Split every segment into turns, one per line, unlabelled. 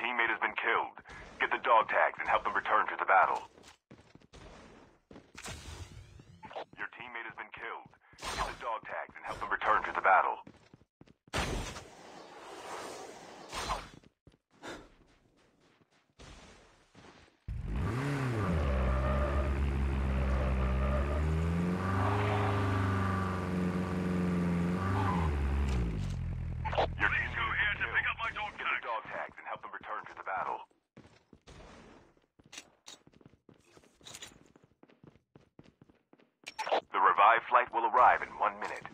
teammate has been killed. Get the dog tags and help them return to the battle. Your teammate has been killed. Get the dog tags and help them return to the battle. Your Please go here to pick up my dog tags. Get the dog tags and help them return to the battle. The revived flight will arrive in one minute.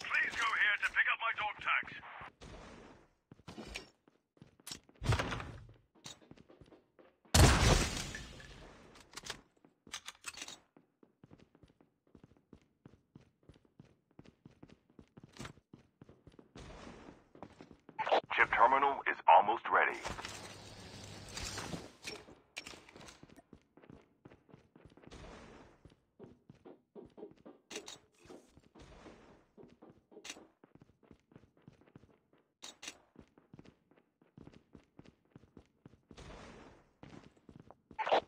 Please go here to pick up my dog tags. Chip terminal is almost ready.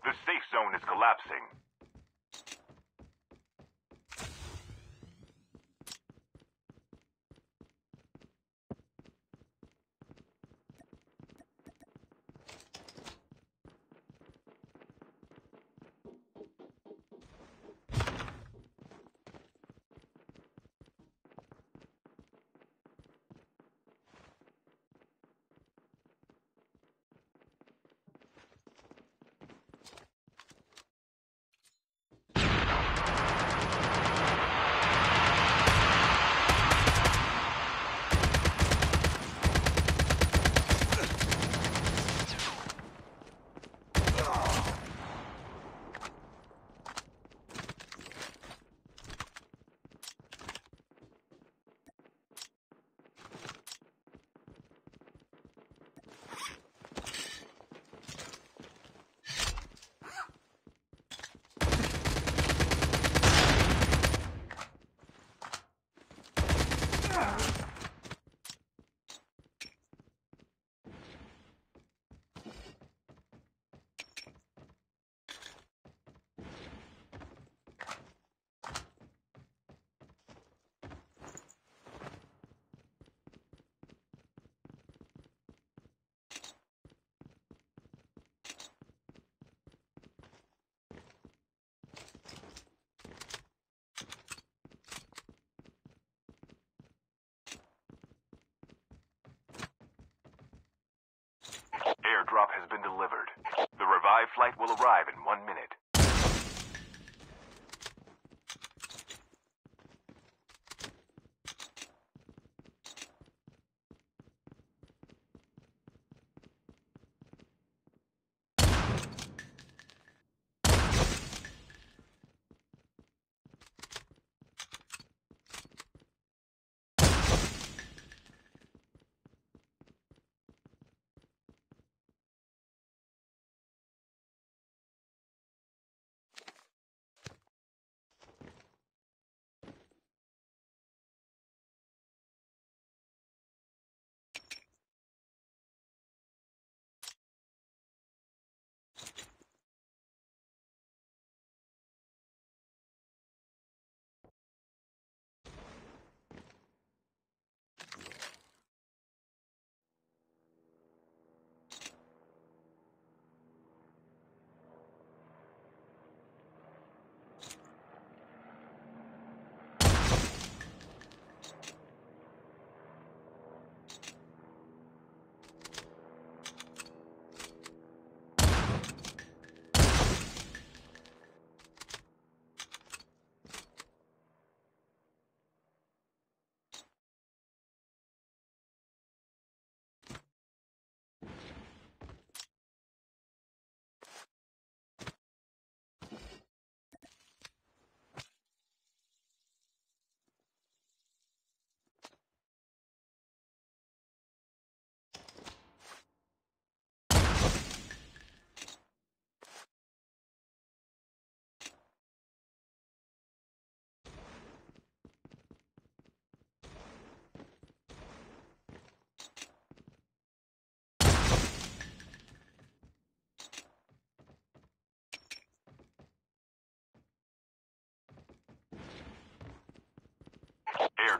The safe zone is collapsing. Airdrop has been delivered. The revived flight will arrive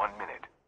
one minute.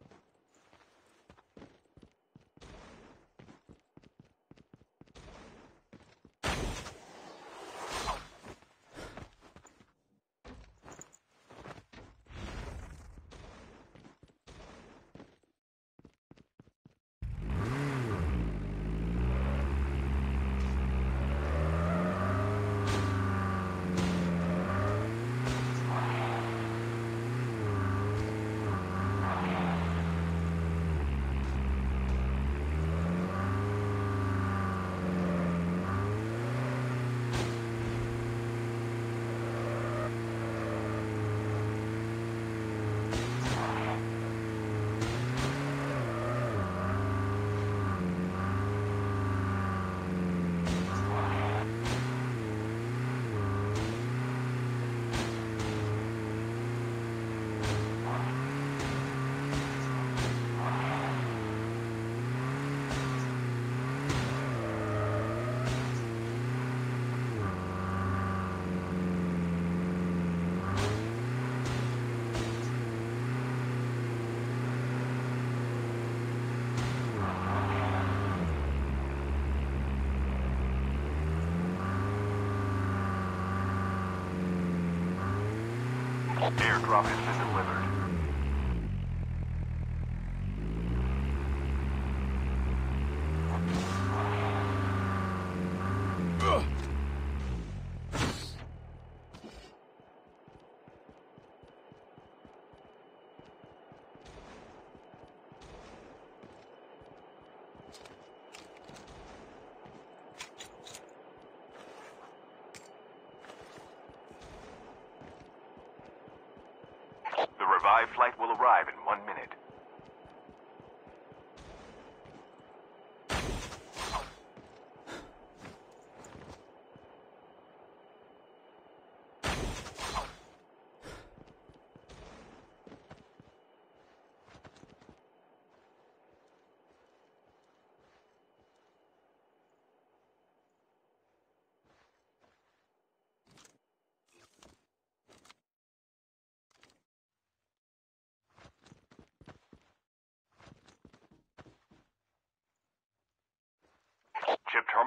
Airdrop has been delivered. The revived flight will arrive in one minute. Chip